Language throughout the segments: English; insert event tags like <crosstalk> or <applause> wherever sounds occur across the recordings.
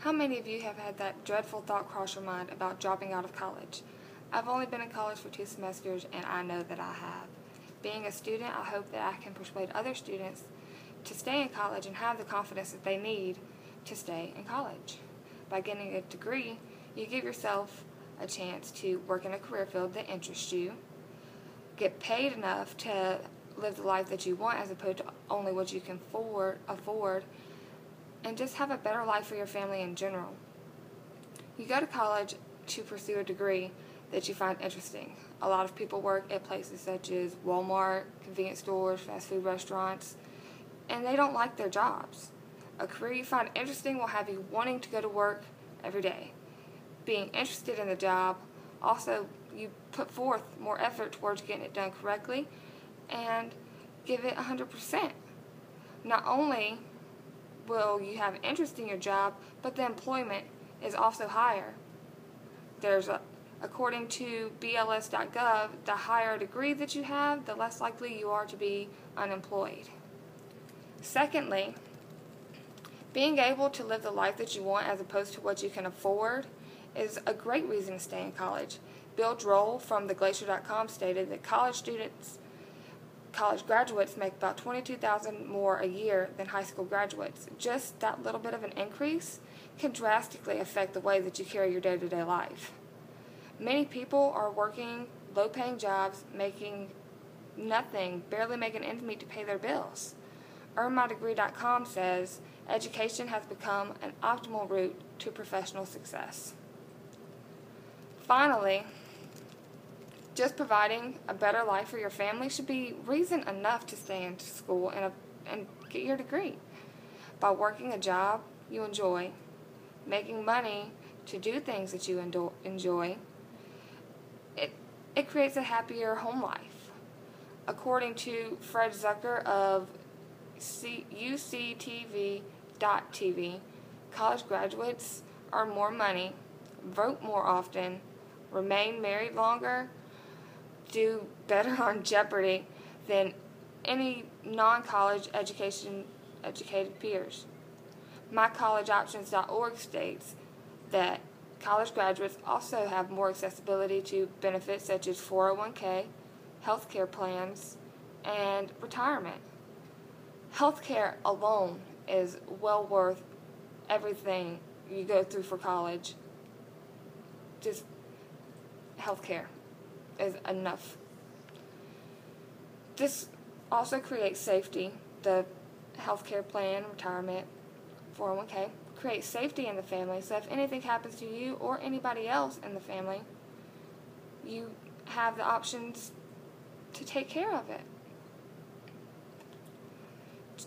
How many of you have had that dreadful thought cross your mind about dropping out of college? I've only been in college for two semesters and I know that I have. Being a student, I hope that I can persuade other students to stay in college and have the confidence that they need to stay in college. By getting a degree, you give yourself a chance to work in a career field that interests you, get paid enough to live the life that you want as opposed to only what you can afford, afford and just have a better life for your family in general. You go to college to pursue a degree that you find interesting. A lot of people work at places such as Walmart, convenience stores, fast food restaurants, and they don't like their jobs. A career you find interesting will have you wanting to go to work every day. Being interested in the job, also you put forth more effort towards getting it done correctly and give it 100%. Not only will you have interest in your job, but the employment is also higher. There's a, according to BLS.gov, the higher degree that you have, the less likely you are to be unemployed. Secondly, being able to live the life that you want as opposed to what you can afford is a great reason to stay in college. Bill Droll from theglacier.com stated that college students college graduates make about 22,000 more a year than high school graduates. Just that little bit of an increase can drastically affect the way that you carry your day-to-day life. Many people are working low-paying jobs, making nothing, barely making ends meet to pay their bills. EarnMyDegree.com says education has become an optimal route to professional success. Finally, just providing a better life for your family should be reason enough to stay in school and, a, and get your degree. By working a job you enjoy, making money to do things that you enjoy, it, it creates a happier home life. According to Fred Zucker of C- UCTV.tv, college graduates earn more money, vote more often, remain married longer, do better on Jeopardy than any non-college education educated peers. MyCollegeOptions.org states that college graduates also have more accessibility to benefits such as 401k, health care plans, and retirement. Healthcare alone is well worth everything you go through for college. Just healthcare is enough. This also creates safety. The healthcare plan, retirement, 401k creates safety in the family. So if anything happens to you or anybody else in the family, you have the options to take care of it.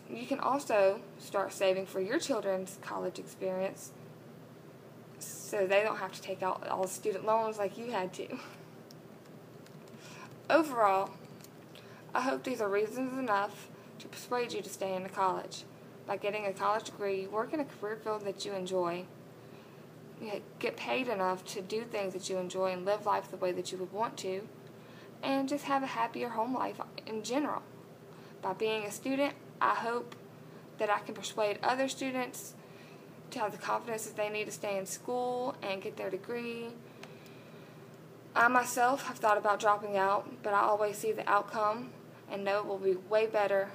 You can also start saving for your children's college experience so they don't have to take out all student loans like you had to. <laughs> Overall, I hope these are reasons enough to persuade you to stay in the college. By getting a college degree, you work in a career field that you enjoy, you get paid enough to do things that you enjoy and live life the way that you would want to, and just have a happier home life in general. By being a student, I hope that I can persuade other students to have the confidence that they need to stay in school and get their degree I myself have thought about dropping out, but I always see the outcome and know it will be way better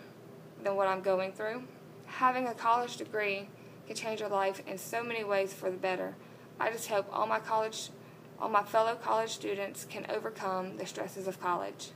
than what I'm going through. Having a college degree can change your life in so many ways for the better. I just hope all my college all my fellow college students can overcome the stresses of college.